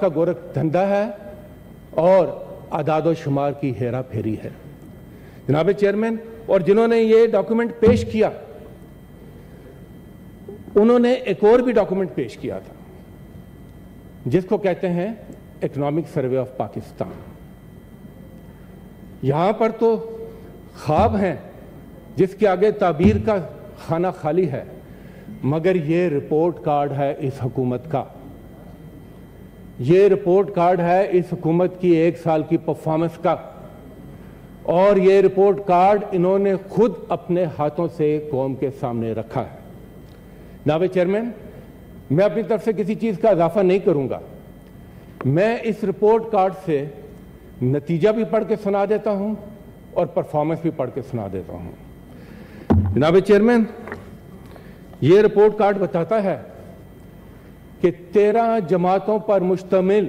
का गोरख धंधा है और आदाद शुमार की हेरा फेरी है। जनाब चेयरमैन, और जिन्होंने ये डॉक्यूमेंट पेश किया, उन्होंने एक और भी डॉक्यूमेंट पेश किया था, जिसको कहते हैं इकोनॉमिक सर्वे ऑफ़ पाकिस्तान। यहाँ पर तो ख्वाब हैं, जिसके आगे ताबीर का खाना खाली है, मगर ये रिपोर्ट कार्ड है इस हुकूमत का। ये रिपोर्ट कार्ड है इस हुकूमत की एक साल की परफॉर्मेंस का। और ये रिपोर्ट कार्ड इन्होंने खुद अपने हाथों से कौम के सामने रखा है। नावे चेयरमैन, मैं अपनी तरफ़ से किसी चीज़ का इजाफा नहीं करूँगा। मैं इस रिपोर्ट कार्ड से नतीजा भी पढ़ के सुना देता हूँ और परफॉर्मेंस भी पढ़ के सुना देता हूँ। जनाब चेयरमैन, ये रिपोर्ट कार्ड बताता है कि तेरह जमातों पर मुश्तमिल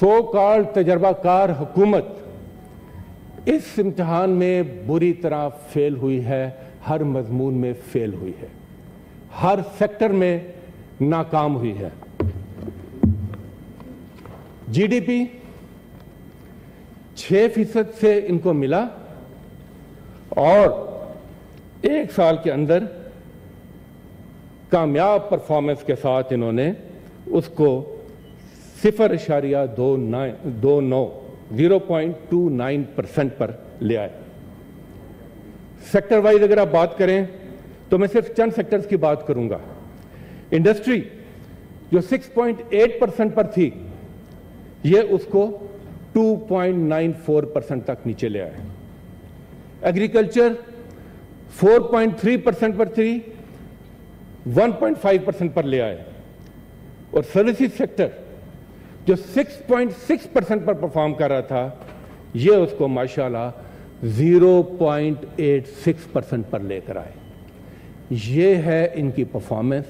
सो कार्ड तजर्बाकार हुकूमत इस इम्तहान में बुरी तरह फेल हुई है, हर मजमून में फेल हुई है, हर सेक्टर में नाकाम हुई है। जीडीपी छह फ़ीसद से इनको मिला और एक साल के अंदर कामयाब परफॉर्मेंस के साथ इन्होंने उसको सिफर इशारिया दो नाइन, दो नौ, zero point two nine percent पर ले आए। सेक्टर वाइज अगर आप बात करें तो मैं सिर्फ़ चंद सेक्टर्स की बात करूँगा। इंडस्ट्री जो 6.8 परसेंट पर थी, ये उसको 2.94 परसेंट तक नीचे ले आए। एग्रीकल्चर 4.3 परसेंट पर थी 1.5 परसेंट पर ले आए और सर्विसेज़ सेक्टर, जो 6.6 परसेंट पर परफॉर्म कर रहा था, ये उसको माशाल्लाह 0.86 परसेंट पर लेकर आए। ये है इनकी परफॉर्मेंस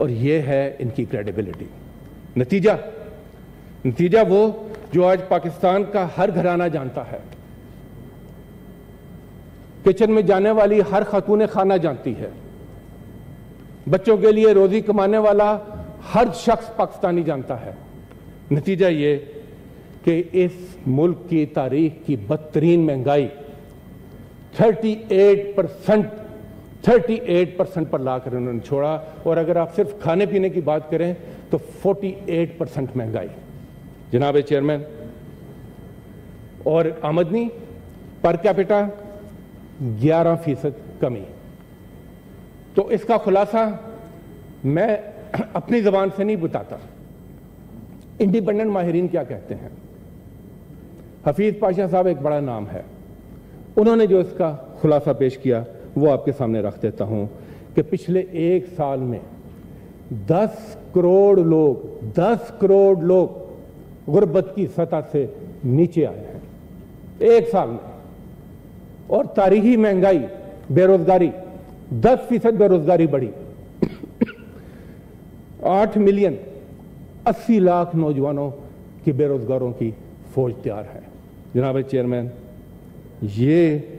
और ये है इनकी क्रेडिबिलिटी नतीजा? नतीजा वो जो आज पाकिस्तान का हर घराना जानता है। किचन में जाने वाली हर खातून खाना जानती है। बच्चों के लिए रोजी कमाने वाला हर शख्स पाकिस्तानी जानता है। नतीजा ये कि इस मुल्क की तारीख की बदतरीन महँगाई 38 परसेंट 38 परसेंट पर लाकर उन्होंने छोड़ा। और अगर आप सिर्फ़ खाने पीने की बात करें तो 48 परसेंट महँगाई। जनाब चेयरमैन, और आमदनी पर कैपिटा 11 फ़ीसद कमी। तो इसका खुलासा मैं अपनी जबान से नहीं बताता। इंडिपेंडेंट माहरीन क्या कहते हैं? हफीज पाशा साहब एक बड़ा नाम है। उन्होंने जो इसका खुलासा पेश किया, वो आपके सामने रख देता हूँ कि पिछले एक साल में 10 करोड़ लोग 10 करोड़ लोग गुर्बत की सतह से नीचे आए हैं। एक साल में। और तारीखी महँगाई, बेरोजगारी 10 फ़ीसद बेरोजगारी बढ़ी। आठ मिलियन 80 लाख नौजवानों की बेरोजगारों की फौज तैयार है। जनाब चेयरमैन, ये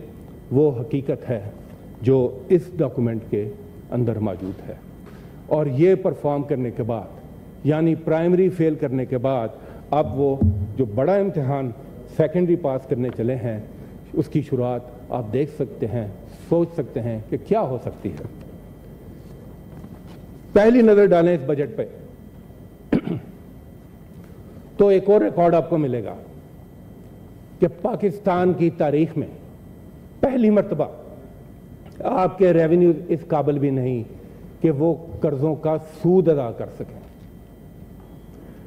वो हकीकत है जो इस डॉक्यूमेंट के अंदर मौजूद है। और ये परफॉर्म करने के बाद, यानी प्राइमरी फेल करने के बाद, अब वो जो बड़ा इम्तहान सेकेंडरी पास करने चले हैं, उसकी शुरुआत आप देख सकते हैं। सोच सकते हैं कि क्या हो सकती है। पहली नज़र डालें इस बजट पे। तो एक और रिकॉर्ड आपको मिलेगा कि पाकिस्तान की तारीख में पहली मरतबा आपके रेवेन्यू इस काबिल भी नहीं कि वो कर्जों का सूद अदा कर सकें।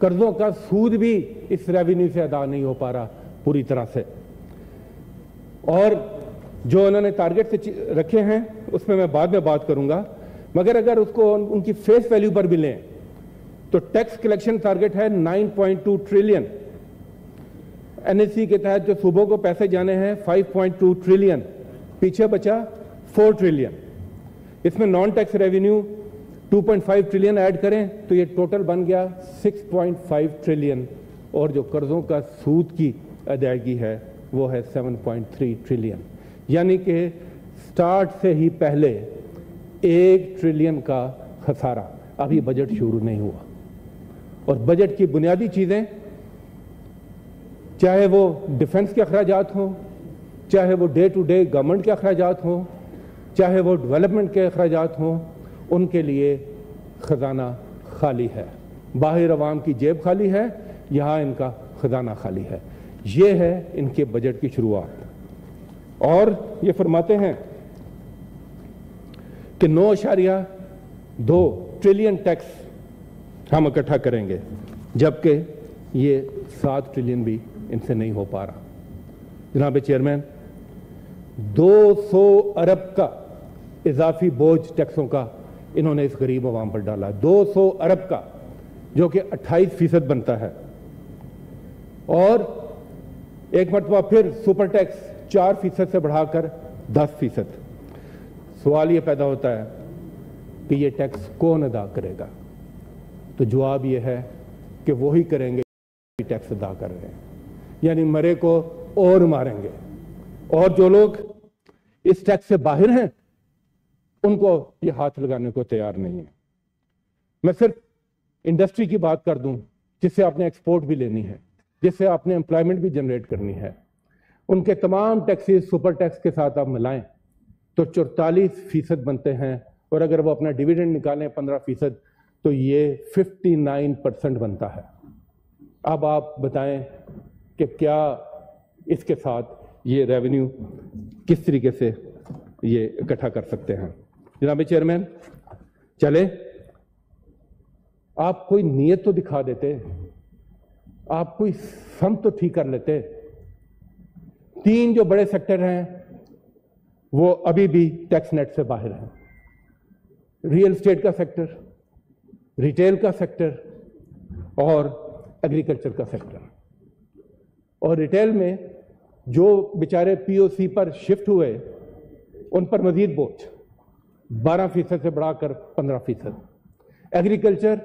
कर्जों का सूद भी इस रेवेन्यू से अदा नहीं हो पा रहा पूरी तरह से। और जो उन्होंने टारगेट से रखे हैं, उसमें मैं बाद में बात करूँगा। मगर अगर उसको उनकी फेस वैल्यू पर भी लें तो टैक्स कलेक्शन टारगेट है 9.2 ट्रिलियन एनएससी के तहत जो सूबों को पैसे जाने हैं 5.2 ट्रिलियन पीछे बचा फोर ट्रिलियन इसमें non tax revenue 2.5 trillion add करें तो ये टोटल बन गया 6.5 ट्रिलियन और जो कर्जों का सूद की अदायगी है, वो है 7.3 ट्रिलियन यानी कि स्टार्ट से ही पहले एक ट्रिलियन का खसारा। अभी बजट शुरू नहीं हुआ। और बजट की बुनियादी चीज़ें, चाहे वो डिफेंस के अखराज हों, चाहे वो डे टू डे गवर्नमेंट के अखराज हों, चाहे वो डेवलपमेंट के अखराज हों, उनके लिए ख़जाना खाली है। बाहर अवाम की जेब खाली है, यहाँ इनका ख़जाना खाली है। ये है इनके बजट की शुरुआत। और ये फरमाते हैं कि नौ अशारिया, दो ट्रिलियन टैक्स हम इकट्ठा करेंगे, जबकि ये सात ट्रिलियन भी इनसे नहीं हो पा रहा। जनाब चेयरमैन 200 अरब का इजाफी बोझ टैक्सों का इन्होंने इस गरीब आवाम पर डाला। 200 अरब का, जो कि 28 फ़ीसद बनता है। और एक मरतबा फिर सुपर टैक्स चार फ़ीसद से बढ़ाकर दस फ़ीसद। सवाल यह पैदा होता है कि यह टैक्स कौन अदा करेगा? तो जवाब यह है कि वो ही करेंगे टैक्स अदा कर रहे हैं। यानी मरे को और मारेंगे। और जो लोग इस टैक्स से बाहर हैं, उनको ये हाथ लगाने को तैयार नहीं है। मैं सिर्फ़ इंडस्ट्री की बात कर दूँ, जिससे आपने एक्सपोर्ट भी लेनी है, जिससे आपने एम्प्लॉयमेंट भी जनरेट करनी है। उनके तमाम टैक्सेस सुपर टैक्स के साथ आप मिलाएँ तो चौतालीस फ़ीसद बनते हैं। और अगर वो अपना डिविडेंड निकालें पंद्रह फ़ीसद तो ये फिफ्टी नाइन परसेंट बनता है। अब आप बताएँ कि क्या इसके साथ ये रेवेन्यू किस तरीके से ये इकट्ठा कर सकते हैं। जनाब चेयरमैन चले। आप कोई नीयत तो दिखा देते, आप कोई सम तो ठीक कर लेते तीन जो बड़े सेक्टर हैं, वो अभी भी टैक्स नेट से बाहर हैं। रियल स्टेट का सेक्टर, रिटेल का सेक्टर और एग्रीकल्चर का सेक्टर। और रिटेल में जो बेचारे पीओसी पर शिफ्ट हुए, उन पर मजीद बोझ। 12 फ़ीसद से बढ़ाकर 15 फ़ीसद। एग्रीकल्चर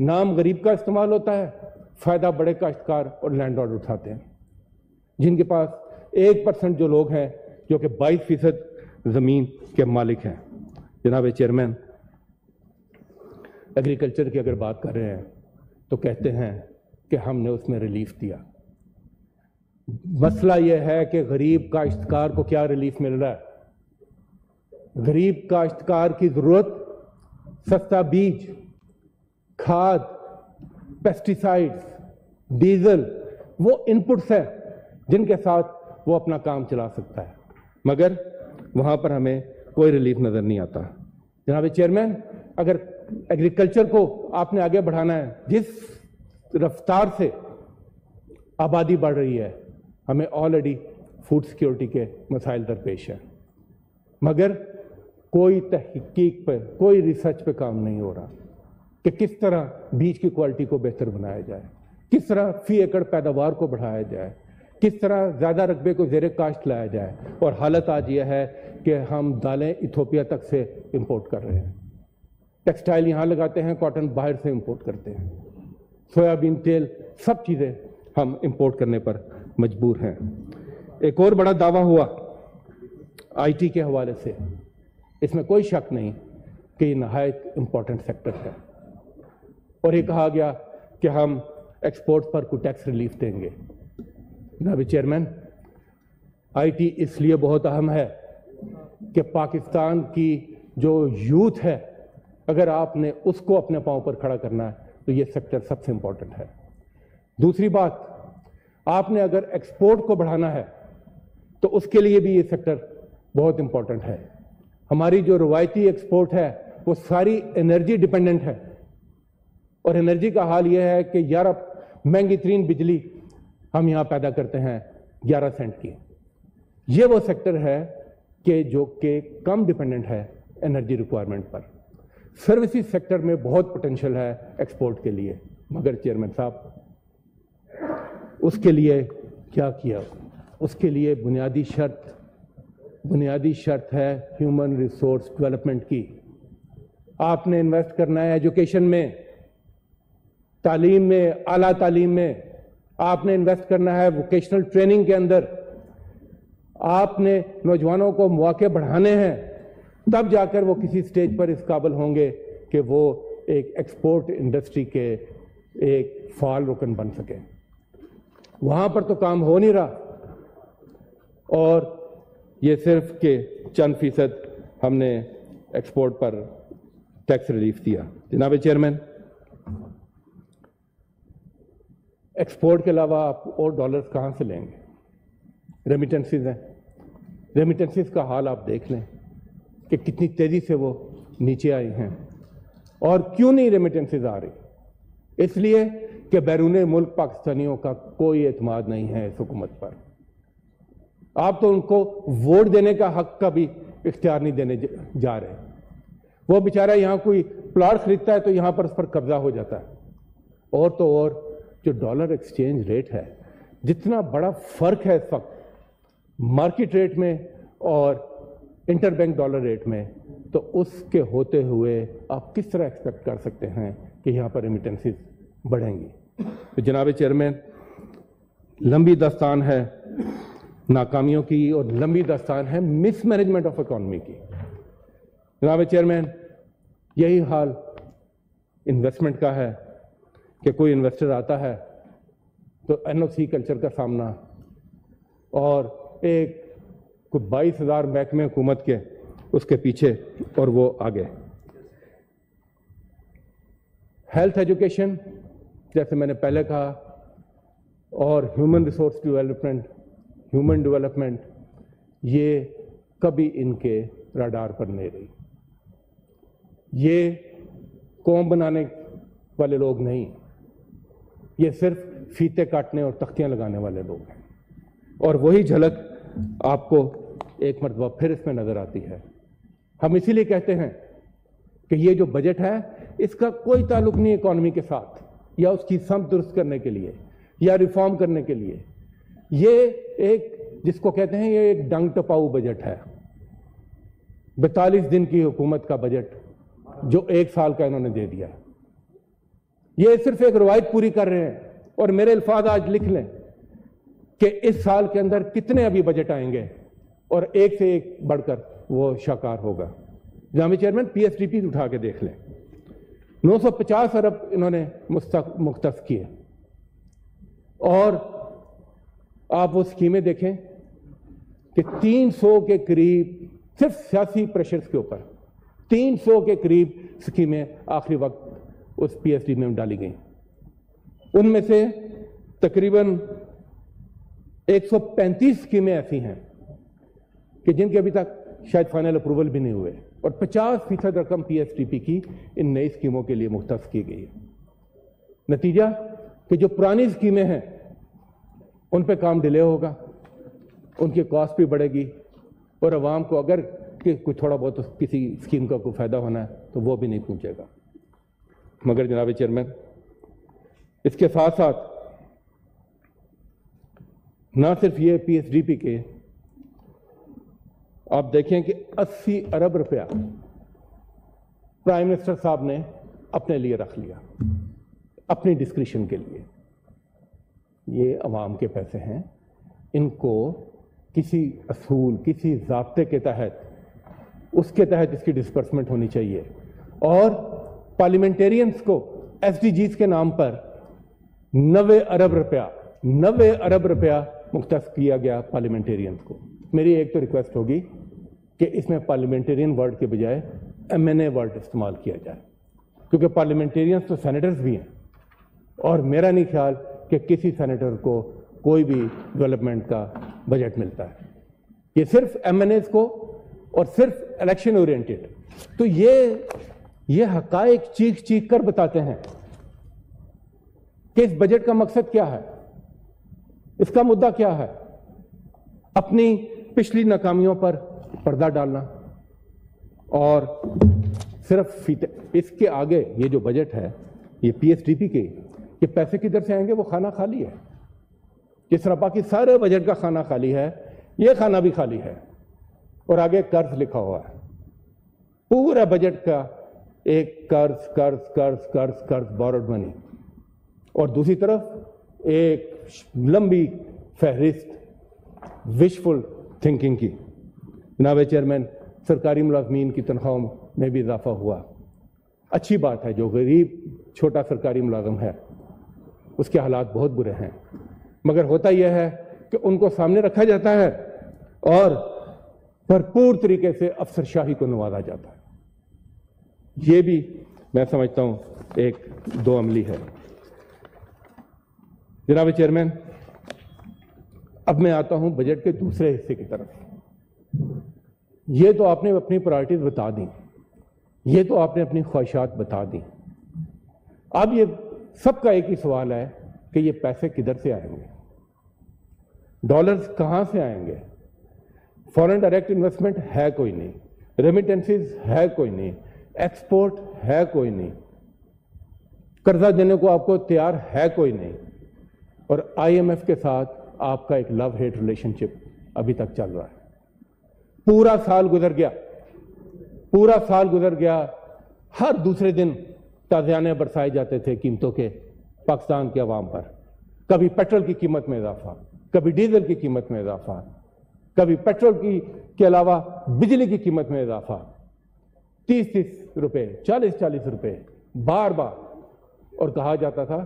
नाम गरीब का इस्तेमाल होता है, फ़ायदा बड़े काश्तकार और लैंड उठाते हैं। जिनके पास एक परसेंट जो लोग हैं, जो कि 22 फ़ीसद ज़मीन के मालिक हैं। जनाब चेयरमैन, एग्रीकल्चर की अगर बात कर रहे हैं तो कहते हैं कि हमने उसमें रिलीफ दिया। मसला यह है कि गरीब काश्तकार को क्या रिलीफ मिल रहा है? गरीब काश्तकार की ज़रूरत, सस्ता बीज, खाद पेस्टिसाइड्स डीजल, वो इनपुट्स हैं जिनके साथ वो अपना काम चला सकता है। मगर वहाँ पर हमें कोई रिलीफ नज़र नहीं आता। जनाब चेयरमैन अगर एग्रीकल्चर को आपने आगे बढ़ाना है, जिस रफ्तार से आबादी बढ़ रही है, हमें ऑलरेडी फ़ूड सिक्योरिटी के मसाइल दरपेश हैं। मगर कोई तहकीक पर, कोई रिसर्च पर काम नहीं हो रहा कि किस तरह बीज की क्वालिटी को बेहतर बनाया जाए, किस तरह फ़ी एकड़ पैदावार को बढ़ाया जाए। किस तरह ज़्यादा रकबे को जेर काश्त लाया जाए? और हालत आज यह है कि हम दालें इथोपिया तक से इम्पोर्ट कर रहे हैं। टेक्सटाइल यहाँ लगाते हैं कॉटन बाहर से इम्पोर्ट करते हैं। सोयाबीन, तेल, सब चीज़ें हम इंपोर्ट करने पर मजबूर हैं। एक और बड़ा दावा हुआ आईटी के हवाले से। इसमें कोई शक नहीं कि नहायत इम्पोर्टेंट सेक्टर है। और ये कहा गया कि हम एक्सपोर्ट पर कोई टैक्स रिलीफ देंगे। जनाब चेयरमैन, आईटी इसलिए बहुत अहम है कि पाकिस्तान की जो यूथ है, अगर आपने उसको अपने पाँव पर खड़ा करना है तो ये सेक्टर सबसे इंपॉर्टेंट है। दूसरी बात, आपने अगर एक्सपोर्ट को बढ़ाना है तो उसके लिए भी ये सेक्टर बहुत इंपॉर्टेंट है। हमारी जो रवायती एक्सपोर्ट है, वो सारी एनर्जी डिपेंडेंट है। और एनर्जी का हाल यह है कि यार महँगी तरीन बिजली हम यहाँ पैदा करते हैं 11 सेंट की। ये वो सेक्टर है कि जो कि कम डिपेंडेंट है एनर्जी रिक्वायरमेंट पर। सर्विसेज़ सेक्टर में बहुत पोटेंशियल है एक्सपोर्ट के लिए, मगर चेयरमैन साहब, उसके लिए क्या किया? उसके लिए बुनियादी शर्त बुनियादी शर्त है ह्यूमन रिसोर्स डेवलपमेंट की। आपने इन्वेस्ट करना है एजुकेशन में, तालीम में, आला तालीम में आपने इन्वेस्ट करना है वोकेशनल ट्रेनिंग के अंदर। आपने नौजवानों को मौके बढ़ाने हैं, तब जाकर वो किसी स्टेज पर इस काबिल होंगे कि वो एक एक्सपोर्ट इंडस्ट्री के एक फाल रुकन बन सके। वहाँ पर तो काम हो नहीं रहा। और ये सिर्फ़ के चंद फ़ीसद हमने एक्सपोर्ट पर टैक्स रिलीफ दिया। जनाब चेयरमैन एक्सपोर्ट के अलावा आप और डॉलर्स कहाँ से लेंगे? रेमिटेंसीज हैं। रेमिटेंसीज का हाल आप देख लें कि कितनी तेज़ी से वो नीचे आई हैं। और क्यों नहीं रेमिटेंसीज आ रही? इसलिए कि बैरून मुल्क पाकिस्तानियों का कोई एतमाद नहीं है इस हुकूमत पर। आप तो उनको वोट देने का हक का भी इख्तियार नहीं देने जा रहे। वो बेचारा यहाँ कोई प्लाट खरीदता है तो यहाँ पर उस पर कब्जा हो जाता है। और तो और जो डॉलर एक्सचेंज रेट है, जितना बड़ा फ़र्क है इस वक्त मार्केट रेट में और इंटरबैंक डॉलर रेट में तो उसके होते हुए आप किस तरह एक्सपेक्ट कर सकते हैं कि यहाँ पर रेमिटेंसीज बढ़ेंगी? तो जनाब चेयरमैन लंबी दस्तान है नाकामियों की और लंबी दस्तान है मिसमैनेजमेंट ऑफ़ इकोनॉमी की। जनाब चेयरमैन यही हाल इन्वेस्टमेंट का है। कि कोई इन्वेस्टर आता है तो एनओसी कल्चर का सामना। और एक कोई बाईस हज़ार महकमे हुकूमत के, उसके पीछे और वो आगे। हेल्थ एजुकेशन जैसे मैंने पहले कहा, और human resource development human development ये कभी इनके राडार पर नहीं रही। ये कौम बनाने वाले लोग नहीं। ये सिर्फ़ फीते काटने और तख्तियाँ लगाने वाले लोग हैं। और वही झलक आपको एक मरतबा फिर इसमें नज़र आती है। हम इसीलिए कहते हैं कि ये जो बजट है, इसका कोई ताल्लुक नहीं इकॉनमी के साथ, या उसकी सम दुरुस्त करने के लिए, या रिफॉर्म करने के लिए। ये एक, जिसको कहते हैं, ये एक डंग टपाऊ बजट है। बैतालीस दिन की हुकूमत का बजट जो एक साल का इन्होंने दे दिया। ये सिर्फ़ एक रवायत पूरी कर रहे हैं। और मेरे अल्फाज आज लिख लें कि इस साल के अंदर कितने अभी बजट आएँगे और एक से एक बढ़कर वो शाकार होगा। जामी चेयरमैन पीएसडीपी उठा के देख लें। 950 अरब इन्होंने मुख्त किए। और आप वो स्कीमें देखें कि 300 के करीब सिर्फ़ सियासी प्रेशर्स के ऊपर 300 के करीब स्कीमें आखिरी वक्त उस पीएसडी में डाली गई। उनमें से तकरीबन 135 स्कीमें ऐसी हैं कि जिनके अभी तक शायद फाइनल अप्रूवल भी नहीं हुए और 50 फ़ीसद रकम पीएसटीपी की इन नई स्कीमों के लिए मुख्त की गई है। नतीजा कि जो पुरानी स्कीमें हैं, उन पर काम डिले होगा, उनकी कॉस्ट भी बढ़ेगी और आवाम को अगर कि कुछ थोड़ा बहुत किसी स्कीम का कोई फ़ायदा होना है तो वो भी नहीं पहुंचेगा। मगर जनाब चेयरमैन, इसके साथ साथ ना सिर्फ़ ये पीएसडीपी के, आप देखें कि 80 अरब रुपया प्राइम मिनिस्टर साहब ने अपने लिए रख लिया, अपनी डिस्क्रिप्शन के लिए। ये अवाम के पैसे हैं। इनको किसी असूल, किसी जबते के तहत, उसके तहत इसकी डिस्पर्समेंट होनी चाहिए। और पार्लियामेंटेरियंस को एस के नाम पर नबे अरब रुपया नबे अरब रुपया मुख्त किया गया पार्लियामेंटेरियंस को। मेरी एक तो रिक्वेस्ट होगी कि इसमें पार्लियामेंटेरियन वर्ड के बजाय एम एन ए वर्ड इस्तेमाल किया जाए। क्योंकि पार्लियामेंटेरियंस तो सेनेटर्स भी हैं और मेरा नहीं ख्याल कि किसी सेनेटर को कोई भी डेवलपमेंट का बजट मिलता है। ये सिर्फ़ एम को और सिर्फ़ इलेक्शन ओरिएंटेड तो ये ये हकायक चीख चीख कर बताते हैं कि इस बजट का मकसद क्या है, इसका मुद्दा क्या है। अपनी पिछली नाकामियों पर पर्दा डालना और सिर्फ़ इसके आगे ये जो बजट है, ये पीएसडीपी के, ये पैसे किधर से आएँगे? वो खाना खाली है। जिस तरह बाकी सारे बजट का खाना खाली है, ये खाना भी खाली है। और आगे कर्ज लिखा हुआ है। पूरा बजट का एक कर्ज कर्ज कर्ज कर्ज कर्ज बोरोड मनी और दूसरी तरफ़ एक लंबी फहरिस्त विशफुल थिंकिंग की। नावे चेयरमैन सरकारी मुलाजमीन की तनख्वाहों में भी इजाफा हुआ। अच्छी बात है, जो गरीब छोटा सरकारी मुलाजम है, उसके हालात बहुत बुरे हैं। मगर होता यह है कि उनको सामने रखा जाता है और भरपूर तरीके से अफसरशाही को नवाजा जाता है। ये भी मैं समझता हूँ, एक दो अमली है। जनाब चेयरमैन, अब मैं आता हूँ बजट के दूसरे हिस्से की तरफ़। ये तो आपने अपनी प्रायोरिटीज बता दी, ये तो आपने अपनी ख्वाहिशात बता दी। अब ये सबका एक ही सवाल है कि ये पैसे किधर से आएँगे? डॉलर्स कहाँ से आएँगे? फॉरेन डायरेक्ट इन्वेस्टमेंट है कोई नहीं रेमिटेंसेस है कोई नहीं एक्सपोर्ट है कोई नहीं। कर्जा देने को आपको तैयार है कोई नहीं। और आईएमएफ के साथ आपका एक लव हेट रिलेशनशिप अभी तक चल रहा है। पूरा साल गुजर गया। पूरा साल गुजर गया। हर दूसरे दिन ताजियाने बरसाए जाते थे कीमतों के पाकिस्तान के अवाम पर। कभी पेट्रोल की कीमत में इजाफा, कभी डीजल की कीमत में इजाफा, कभी पेट्रोल की, के अलावा बिजली की कीमत में इजाफा। तीस तीस रुपए चालीस चालीस रुपए बार बार और कहा जाता था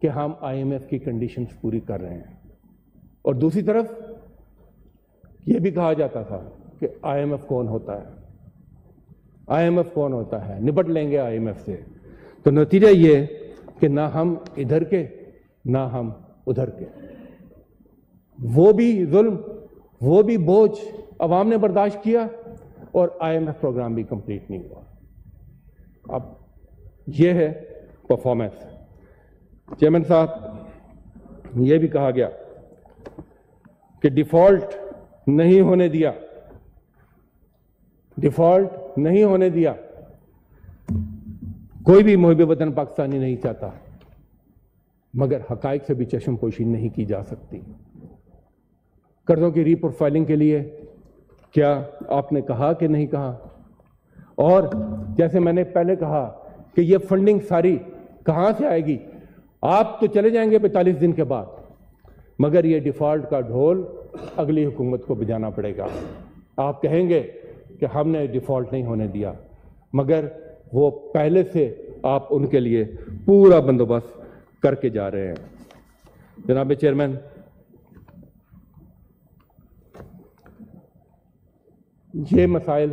कि हम आईएमएफ की कंडीशंस पूरी कर रहे हैं। और दूसरी तरफ़ यह भी कहा जाता था कि आईएमएफ कौन होता है? आईएमएफ कौन होता है? निपट लेंगे आईएमएफ से। तो नतीजा ये कि ना हम इधर के, ना हम उधर के। वो भी जुल्म, वो भी बोझ, अवाम ने बर्दाश्त किया। और आईएमएफ प्रोग्राम भी कंप्लीट नहीं हुआ। अब ये है परफॉर्मेंस चेयरमैन साहब, ये भी कहा गया कि डिफ़ॉल्ट नहीं होने दिया। डिफ़ॉल्ट नहीं होने दिया। कोई भी मुहब वतन पाकिस्तानी नहीं चाहता। मगर हकाइक से भी चशमपोशी नहीं की जा सकती। कर्जों की रीप्रोफाइलिंग के लिए क्या आपने कहा कि नहीं कहा? और जैसे मैंने पहले कहा कि ये फंडिंग सारी कहाँ से आएगी? आप तो चले जाएँगे पैंतालीस दिन के बाद, मगर ये डिफ़ॉल्ट का ढोल अगली हुकूमत को बजाना पड़ेगा। आप कहेंगे कि हमने डिफ़ॉल्ट नहीं होने दिया, मगर वो पहले से आप उनके लिए पूरा बंदोबस्त करके जा रहे हैं। जनाब चेयरमैन ये मसाइल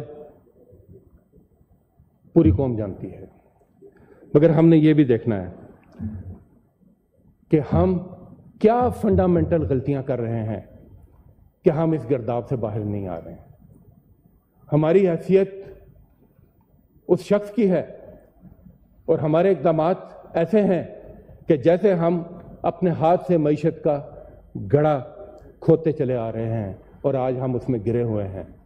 पूरी कौम जानती है। मगर हमने ये भी देखना है कि हम क्या फंडामेंटल गलतियाँ कर रहे हैं कि हम इस गर्दाब से बाहर नहीं आ रहे हैं। हमारी हैसियत उस शख्स की है और हमारे इकदाम ऐसे हैं कि जैसे हम अपने हाथ से मीशत का गड़ा खोते चले आ रहे हैं और आज हम उसमें गिरे हुए हैं।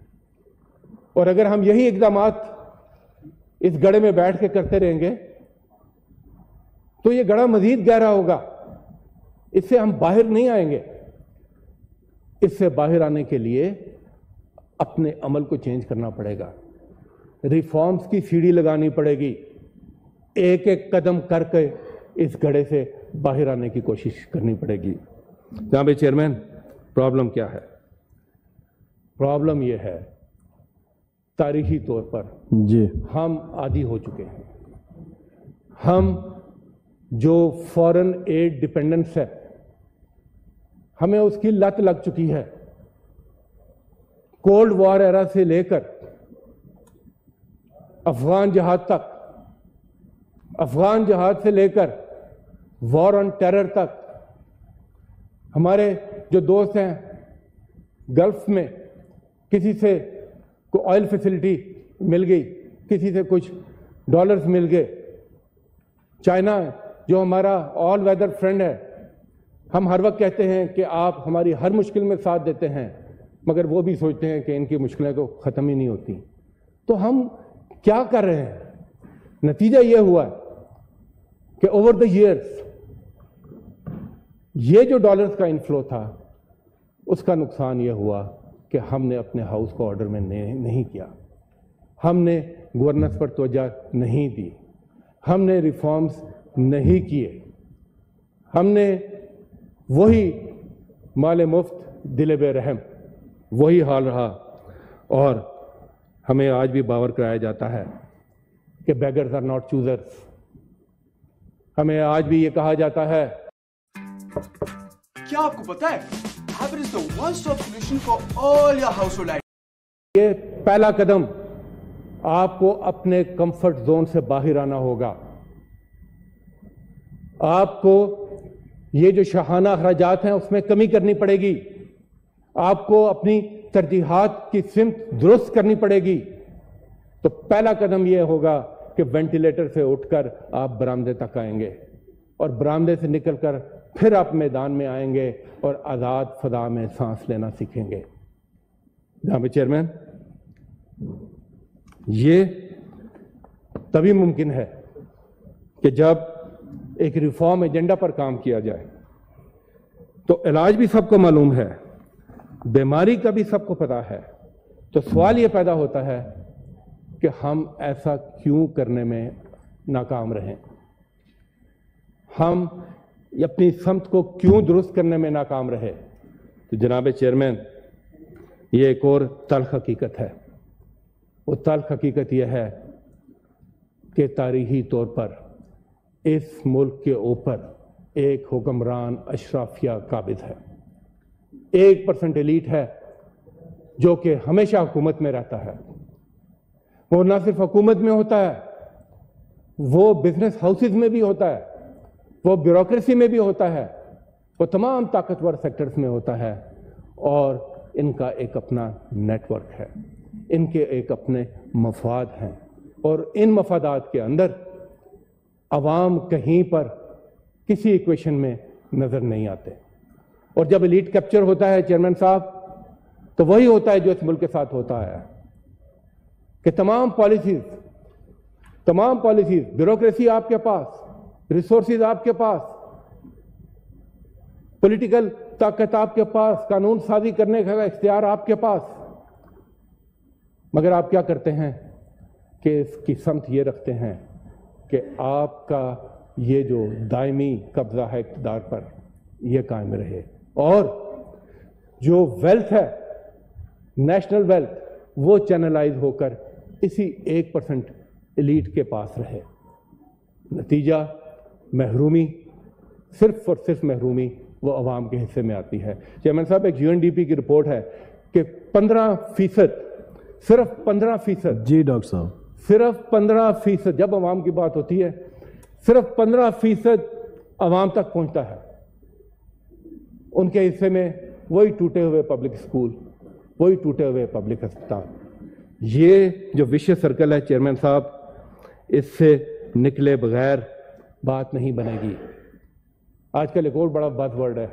और अगर हम यही इकदाम इस गड़े में बैठ के करते रहेंगे तो ये गड़ा मजीद गहरा होगा। इससे हम बाहर नहीं आएँगे। इससे बाहर आने के लिए अपने अमल को चेंज करना पड़ेगा। रिफॉर्म्स की सीढ़ी लगानी पड़ेगी। एक एक कदम करके इस गड़े से बाहर आने की कोशिश करनी पड़ेगी। जहाँ भाई चेयरमैन, प्रॉब्लम क्या है? प्रॉब्लम यह है तारीखी तौर पर जी। हम आदि हो चुके हैं। हम जो फॉरेन एड डिपेंडेंस है हमें उसकी लत लग चुकी है। कोल्ड वॉर एरा से लेकर अफगान जहाज़ तक अफगान जहाज़ से लेकर वॉर ऑन टेरर तक हमारे जो दोस्त हैं गल्फ में किसी से को ऑयल फैसिलिटी मिल गई, किसी से कुछ डॉलर्स मिल गए। चाइना, जो हमारा ऑल वेदर फ्रेंड है, हम हर वक्त कहते हैं कि आप हमारी हर मुश्किल में साथ देते हैं, मगर वो भी सोचते हैं कि इनकी मुश्किलें तो ख़त्म ही नहीं होती। तो हम क्या कर रहे हैं? नतीजा ये हुआ कि ओवर द ईयर्स ये जो डॉलर्स का इनफ्लो था, उसका नुकसान ये हुआ कि हमने अपने हाउस को ऑर्डर में नहीं, किया। हमने गवर्नेंस पर तोजा नहीं दी। हमने रिफॉर्म्स नहीं किए। हमने वही माल मुफ़्त दिल बेरहम वही हाल रहा। और हमें आज भी बावर कराया जाता है कि बेगर्स आर नॉट चूजर्स हमें आज भी ये कहा जाता है। क्या आपको पता है? Habit is the one-stop solution for all your household items. ये पहला कदम आपको अपने कंफर्ट जोन से बाहर आना होगा। आपको ये जो शहाना अखराज हैं, उसमें कमी करनी पड़ेगी। आपको अपनी तरजीहत की सिमत दुरुस्त करनी पड़ेगी। तो पहला कदम यह होगा कि वेंटिलेटर से उठकर आप बरामदे तक आएँगे और बरामदे से निकलकर फिर आप मैदान में आएँगे और आज़ाद फदा में सांस लेना सीखेंगे। जहाँ चेयरमैन, ये तभी मुमकिन है कि जब एक रिफॉर्म एजेंडा पर काम किया जाए तो इलाज भी सबको मालूम है, बीमारी का भी सबको पता है तो सवाल यह पैदा होता है कि हम ऐसा क्यों करने में नाकाम रहें। हम अपनी समत को क्यों दुरुस्त करने में नाकाम रहे? तो जनाब चेयरमैन, ये एक और तल्ख हकीकत है। वो तल्ख हकीकत यह है कि तारीखी तौर पर इस मुल्क के ऊपर एक हुक्मरान अशराफिया काबिज है। एक परसेंट एलीट है जो कि हमेशा हुकूमत में रहता है। वो ना सिर्फ़ हुकूमत में होता है, वो बिज़नेस हाउसेज में भी होता है। वो ब्यूरोक्रेसी में भी होता है, वो तमाम ताकतवर सेक्टर्स में होता है और इनका एक अपना नेटवर्क है, इनके एक अपने मफाद हैं और इन मफादात के अंदर अवाम कहीं पर किसी इक्वेशन में नज़र नहीं आते। और जब लीड कैप्चर होता है चेयरमैन साहब तो वही होता है जो इस मुल्क के साथ होता है कि तमाम पॉलिसीज़ तमाम पॉलिसीज़ ब्यूरोक्रेसी आपके पास रिसोर्सेज आपके पास। पॉलिटिकल ताकत आपके पास। कानून साजी करने का इख्तियार आपके पास। मगर आप क्या करते हैं कि इसकी समत ये रखते हैं कि आपका ये जो दायमी कब्जा है इकतदार पर यह कायम रहे। और जो वेल्थ है नेशनल वेल्थ वो चैनलाइज होकर इसी एक परसेंट एलीट के पास रहे। नतीजा महरूमी सिर्फ़ और सिर्फ़ महरूमी वो अवाम के हिस्से में आती है। चेयरमैन साहब एक यूएनडीपी की रिपोर्ट है कि पंद्रह फ़ीसद सिर्फ़ पंद्रह फ़ीसद जी डॉक्टर साहब। सिर्फ़ पंद्रह फ़ीसद जब अवाम की बात होती है सिर्फ़ पंद्रह फ़ीसद अवाम तक पहुँचता है। उनके हिस्से में वही टूटे हुए पब्लिक स्कूल वही टूटे हुए पब्लिक अस्पताल। ये जो विषय सर्कल है चेयरमैन साहब इससे निकले बगैर बात नहीं बनेगी। आजकल एक और बड़ा बद वर्ड है,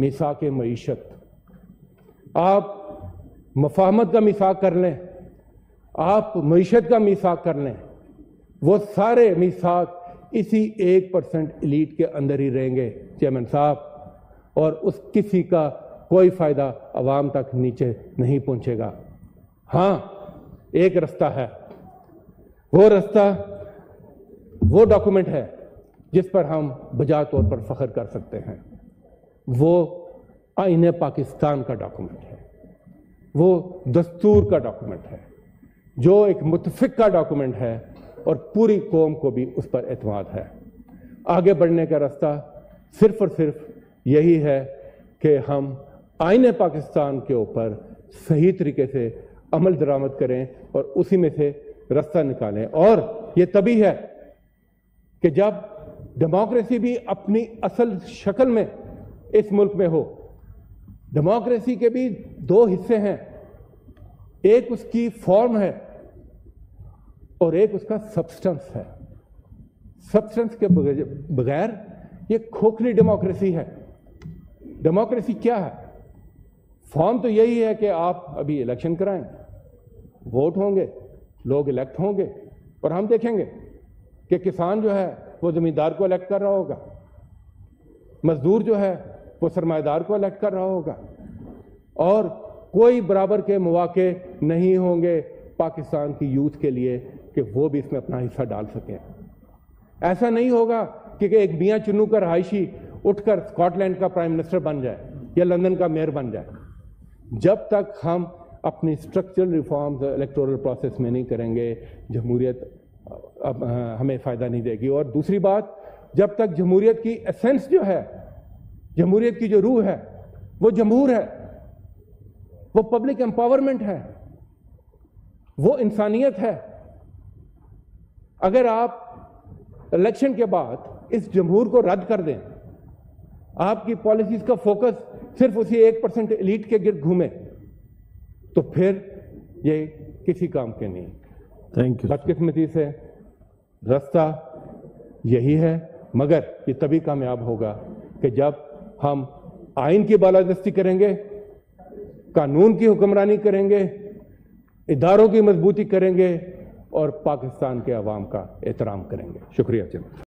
मिसाक मीशत आप मफाहमत का मिसाक कर लें, आप मीशत का मिसाक कर लें, वो सारे मिसाक इसी एक परसेंट इलीट के अंदर ही रहेंगे, चेयरमैन साहब, और उस किसी का कोई फ़ायदा आवाम तक नीचे नहीं पहुंचेगा। हाँ, एक रास्ता है, वो रास्ता वो डॉक्यूमेंट है जिस पर हम बजा तौर पर फख्र कर सकते हैं। वो आइन पाकिस्तान का डॉक्यूमेंट है। वो दस्तूर का डॉक्यूमेंट है, जो एक मुतफिक का डॉक्यूमेंट है और पूरी कौम को भी उस पर एतमाद है। आगे बढ़ने का रास्ता सिर्फ़ और सिर्फ़ यही है कि हम आइन पाकिस्तान के ऊपर सही तरीके से अमल दरामद करें और उसी में से रास्ता निकालें। और ये तभी है कि जब डेमोक्रेसी भी अपनी असल शक्ल में इस मुल्क में हो डेमोक्रेसी के भी दो हिस्से हैं। एक उसकी फॉर्म है और एक उसका सब्सटेंस है। सब्सटेंस के बगैर ये खोखली डेमोक्रेसी है। डेमोक्रेसी क्या है? फॉर्म तो यही है कि आप अभी इलेक्शन कराएँ वोट होंगे, लोग इलेक्ट होंगे और हम देखेंगे। कि किसान जो है, वो जमींदार को इलेक्ट कर रहा होगा। मजदूर जो है, वो सरमादार को इलेक्ट कर रहा होगा। और कोई बराबर के मौाक़े नहीं होंगे पाकिस्तान की यूथ के लिए कि वो भी इसमें अपना हिस्सा डाल सकें। ऐसा नहीं होगा कि एक मियाँ चुनू का रहायशी उठकर स्कॉटलैंड का प्राइम मिनिस्टर बन जाए या लंदन का मेयर बन जाए। जब तक हम अपनी स्ट्रक्चरल रिफॉर्म्स इलेक्टोरल प्रोसेस में नहीं करेंगे, जमहूरियत अब हमें फ़ायदा नहीं देगी। और दूसरी बात, जब तक जमहूरियत की एसेंस जो है, जमहूरियत की जो रूह है, वो जमहूर है, वो पब्लिक एम्पावरमेंट है, वो इंसानियत है, अगर आप इलेक्शन के बाद इस जमहूर को रद्द कर दें, आपकी पॉलिसीज़ का फोकस सिर्फ़ उसी एक परसेंट एलीट के गिर्द घूमे तो फिर ये किसी काम के नहीं। थैंक यू बदकिस्मती से रास्ता यही है मगर ये तभी कामयाब होगा कि जब हम आइन की बालादस्ती करेंगे कानून की हुक्मरानी करेंगे इदारों की मजबूती करेंगे और पाकिस्तान के आवाम का एहतराम करेंगे। शुक्रिया जनाब।